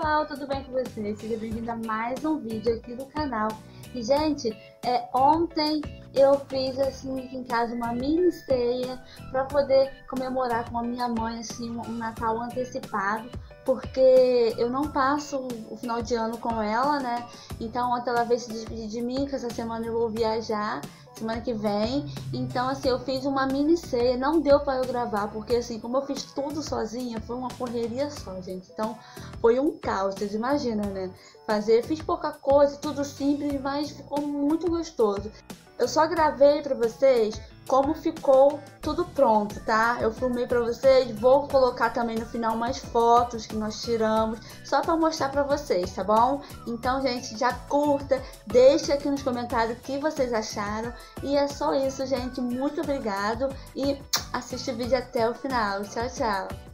pessoal, tudo bem com vocês? Seja bem-vindo a mais um vídeo aqui do canal. E, gente, é, ontem eu fiz, assim, aqui em casa uma mini ceia para poder comemorar com a minha mãe, assim, um Natal antecipado porque eu não passo o final de ano com ela, né? Então ontem ela veio se despedir de mim, que essa semana eu vou viajar, semana que vem. Então assim, eu fiz uma mini ceia, não deu para eu gravar, porque assim, como eu fiz tudo sozinha, foi uma correria só, gente. Então foi um caos, vocês imaginam, né? Fazer, fiz pouca coisa, tudo simples, mas ficou muito gostoso. Eu só gravei para vocês como ficou tudo pronto, tá? Eu filmei para vocês, vou colocar também no final mais fotos que nós tiramos, só para mostrar para vocês, tá bom? Então, gente, já curta, deixa aqui nos comentários o que vocês acharam. E é só isso, gente. Muito obrigado e assiste o vídeo até o final. Tchau, tchau.